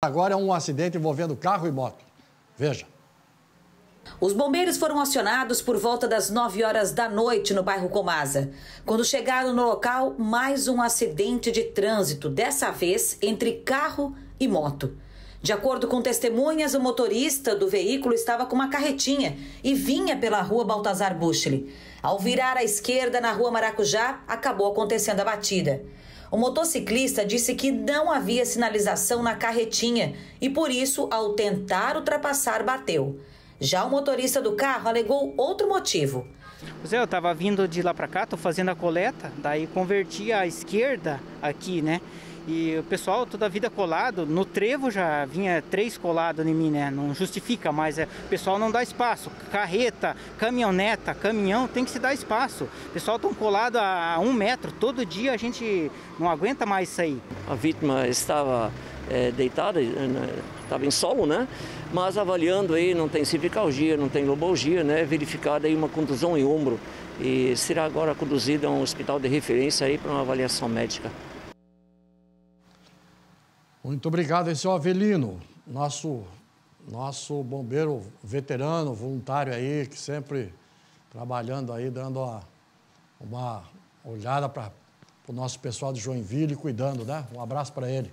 Agora é um acidente envolvendo carro e moto. Veja. Os bombeiros foram acionados por volta das 9 horas da noite no bairro Comasa. Quando chegaram no local, mais um acidente de trânsito, dessa vez entre carro e moto. De acordo com testemunhas, o motorista do veículo estava com uma carretinha e vinha pela rua Baltazar Buchle. Ao virar à esquerda na rua Maracujá, acabou acontecendo a batida. O motociclista disse que não havia sinalização na carretinha e, por isso, ao tentar ultrapassar, bateu. Já o motorista do carro alegou outro motivo. Zé, eu estava vindo de lá para cá, estou fazendo a coleta, daí converti à esquerda aqui, né? E o pessoal toda vida colado, no trevo já vinha três colados em mim, né? Não justifica mais, é, o pessoal não dá espaço. Carreta, caminhoneta, caminhão, tem que se dar espaço. O pessoal tão colado a um metro, todo dia a gente não aguenta mais isso aí. A vítima estava é, deitada, estava em solo, né? Mas avaliando aí, não tem cervicalgia, não tem lobalgia, né? Verificada aí uma contusão em ombro e será agora conduzida a um hospital de referência aí para uma avaliação médica. Muito obrigado. Esse é o Avelino, nosso, nosso bombeiro veterano, voluntário aí, que sempre trabalhando aí, dando uma, uma olhada para o nosso pessoal de Joinville, cuidando, né? Um abraço para ele.